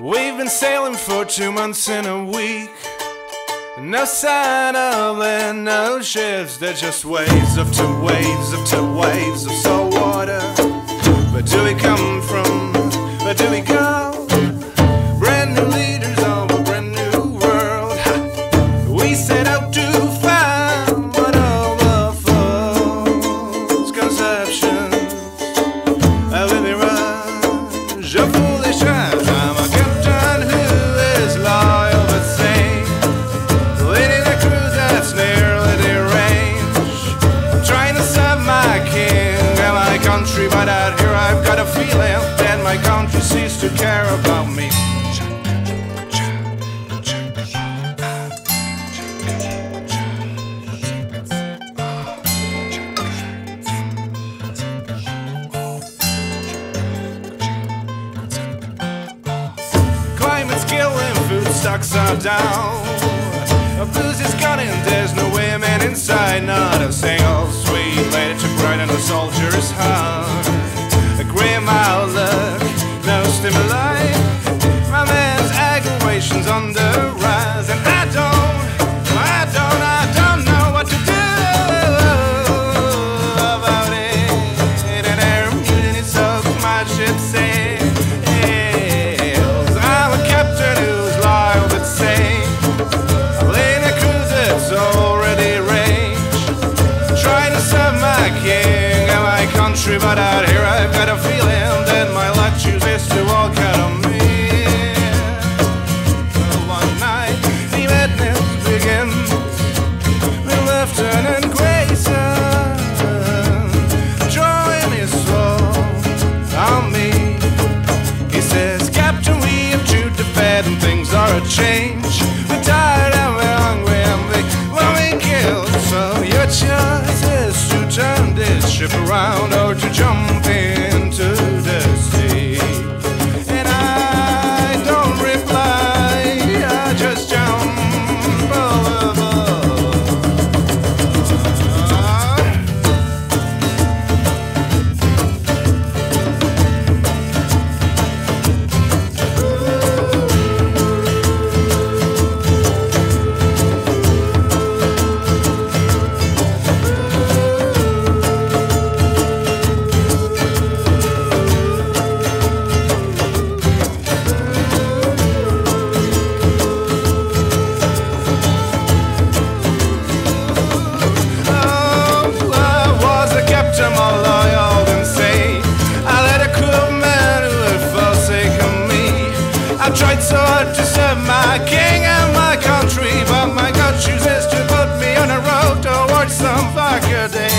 We've been sailing for two months and a week. No sign of land, no ships, they're just waves of two waves of two waves of salt water. But do we come from? Where do we go? country, but out here I've got a feeling that my country ceased to care about me. Climate's killing, food stocks are down. A blues is gunning, there's no women inside, not a single sweet lady to brighten a soldier's heart. around. I tried so hard to serve my king and my country, but my God chooses to put me on a road towards some darker day.